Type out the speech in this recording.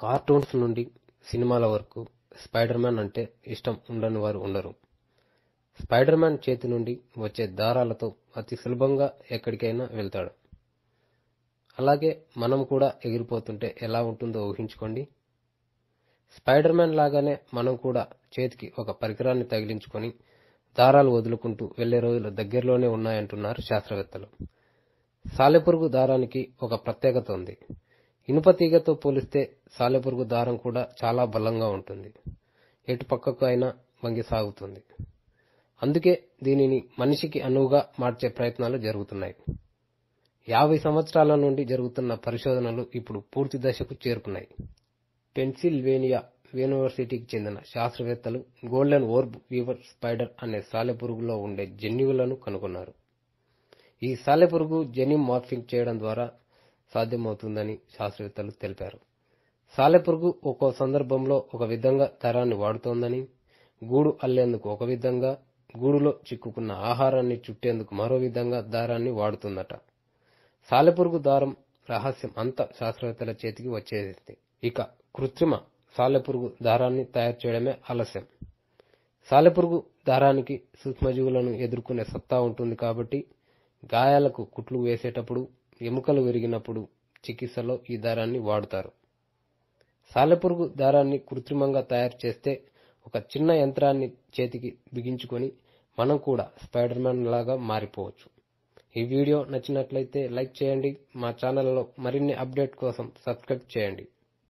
Cartoons నుండి సినిమాల వరకు స్పైడర్ మ్యాన్ అంటే ఇష్టం ఉండని వారు ఉండరు. స్పైడర్ మ్యాన్ చేతి నుండి వచ్చే దారాలతో అతి సులభంగా ఎక్కడికైనా వెళ్తాడు. అలాగే మనం కూడా ఎగిరిపోతుంటే ఎలా ఉంటుందో ఊహించుకోండి. స్పైడర్ మ్యాన్ లాగానే మనం కూడా చేతికి ఒక పరికరాన్ని తగిలించుకొని దారాలు వదులుకుంటూ వెళ్ళే రోజులు దగ్గరలోనే ఉన్నాయంటున్నారు శాస్త్రవేత్తలు. సాలెపురుగు దారానికి ఒక ప్రత్యేకత ఉంది. ఇనుప తీగతో పోలిస్తే సాలెపురుగు దారం కూడా చాలా బలంగా ఉంటుంది. ఎటు పక్కకు అయినా వంగి సాగుతుంది. అందుకే దీనిని మనిషికి అనువుగా మార్చే ప్రయత్నాలు జరుగుతున్నాయి. యాభై సంవత్సరాల నుండి జరుగుతున్న పరిశోధనలు ఇప్పుడు పూర్తి దశకు చేరుకున్నాయి. పెన్సిల్వేనియా యూనివర్సిటీకి చెందిన శాస్త్రవేత్తలు గోల్డెన్ ఓర్బ్ వీవర్ స్పైడర్ అనే సాలెపురుగులో ఉండే జన్యువులను కనుగొన్నారు. ఈ సాలెపురుగు జన్యు మార్ఫింగ్ చేయడం ద్వారా సాధ్యమవుతుందని శాస్త్రవేత్తలు తెలిపారు. సాలెపురుగు ఒక్కో సందర్భంలో ఒక విధంగా దారాన్ని వాడుతోందని గూడు అల్లేందుకు ఒక విధంగా గూడులో చిక్కుకున్న ఆహారాన్ని చుట్టేందుకు మరో విధంగా దారాన్ని వాడుతుందట. సాలెపురుగు దారం రహస్యం అంతా శాస్త్రవేత్తల చేతికి వచ్చేసింది. ఇక కృత్రిమ సాలెపురుగు దారాన్ని తయారు చేయడమే ఆలస్యం. సాలెపురుగు దారానికి సూక్ష్మజీవులను ఎదుర్కొనే సత్తా ఉంటుంది కాబట్టి గాయాలకు కుట్లు వేసేటప్పుడు ఎముకలు విరిగినప్పుడు చికిత్సలో ఈ దారాన్ని వాడుతారు. సాలెపురుగు దారాన్ని కృత్రిమంగా తయారు చేస్తే ఒక చిన్న యంత్రాన్ని చేతికి బిగించుకొని మనం కూడా స్పైడర్ మ్యాన్ లాగా మారిపోవచ్చు. ఈ వీడియో నచ్చినట్లయితే లైక్ చేయండి మా ఛానల్లో మరిన్ని అప్డేట్ కోసం సబ్స్క్రైబ్ చేయండి.